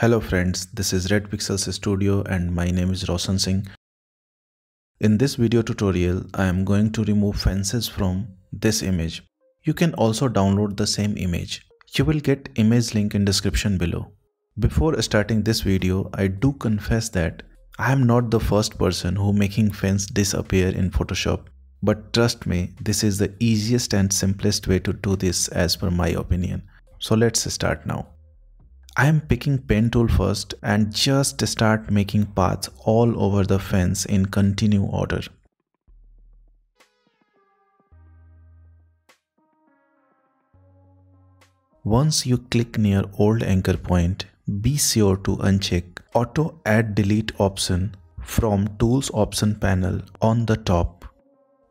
Hello friends, this is Red Pixels Studio and my name is Raushan Singh. In this video tutorial, I am going to remove fences from this image. You can also download the same image. You will get image link in description below. Before starting this video, I do confess that I am not the first person who making fence disappear in Photoshop. But trust me, this is the easiest and simplest way to do this as per my opinion. So let's start now. I am picking pen tool first and just start making paths all over the fence in continue order. Once you click near old anchor point, be sure to uncheck auto add delete option from tools option panel on the top.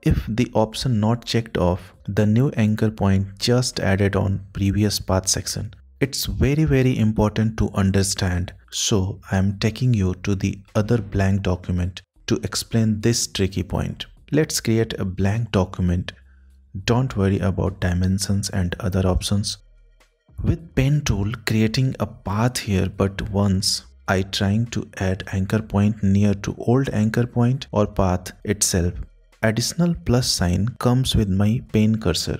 If the option not checked off, the new anchor point just added on previous path section it's very very important to understand so I am taking you to the other blank document to explain this tricky point. Let's create a blank document. Don't worry about dimensions and other options. With pen tool creating a path here but once I trying to add anchor point near to old anchor point or path itself. Additional plus sign comes with my pen cursor.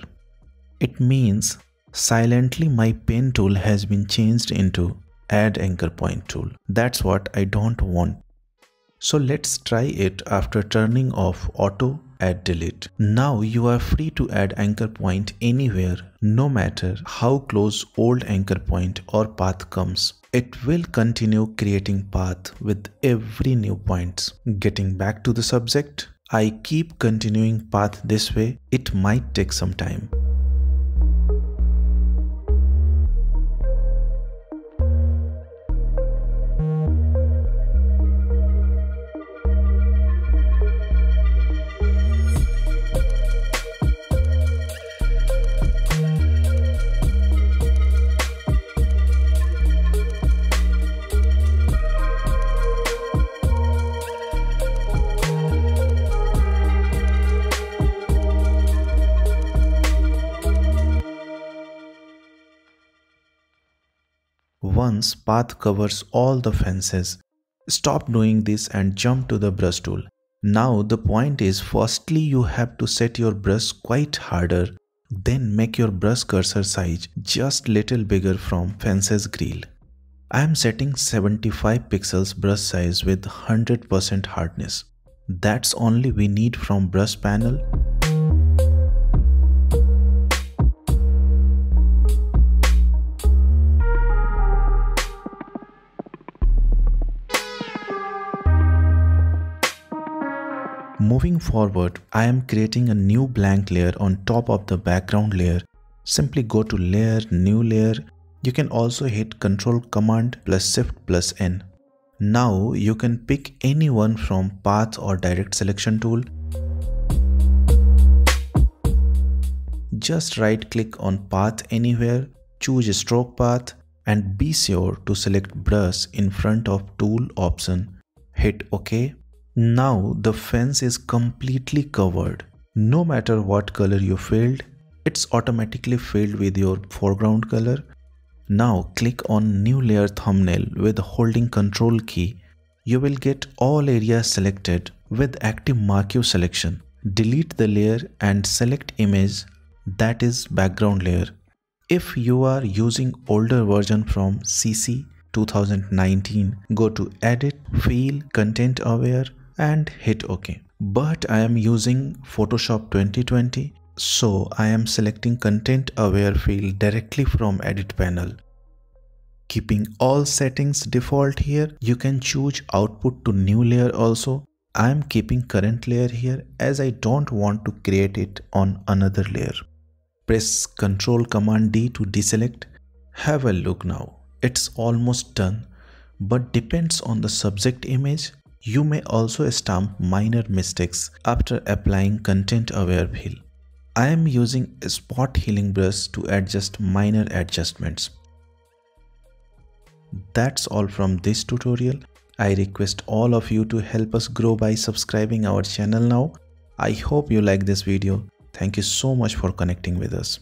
It means Silently my pen tool has been changed into add anchor point tool. That's what I don't want. So let's try it after turning off auto add delete. Now you are free to add anchor point anywhere no matter how close old anchor point or path comes. It will continue creating path with every new points. Getting back to the subject, I keep continuing path this way. It might take some time. Once path covers all the fences, stop doing this and jump to the brush tool. Now the point is firstly you have to set your brush quite harder then make your brush cursor size just little bigger from fences grill. I am setting 75 pixels brush size with 100% hardness. That's only we need from brush panel Moving forward, I am creating a new blank layer on top of the background layer. Simply go to layer, new layer. You can also hit control command plus shift plus n. Now you can pick any one from path or direct selection tool. Just right click on path anywhere, choose stroke path and be sure to select brush in front of tool option. Hit OK now the fence is completely covered. No matter what color you filled, it's automatically filled with your foreground color. Now click on new layer thumbnail with holding control key. You will get all areas selected with active marquee selection. Delete the layer and select image that is background layer. If you are using older version from CC 2019, go to edit, fill, content aware and hit OK. But I am using Photoshop 2020 so I am selecting content aware fill directly from edit panel. Keeping all settings default here, you can choose output to new layer also. I am keeping current layer here as I don't want to create it on another layer. Press Ctrl Command D to deselect. Have a look now. It's almost done but depends on the subject image you may also stamp minor mistakes after applying content aware fill. I am using a spot healing brush to adjust minor adjustments. That's all from this tutorial. I request all of you to help us grow by subscribing our channel now. I hope you like this video. Thank you so much for connecting with us.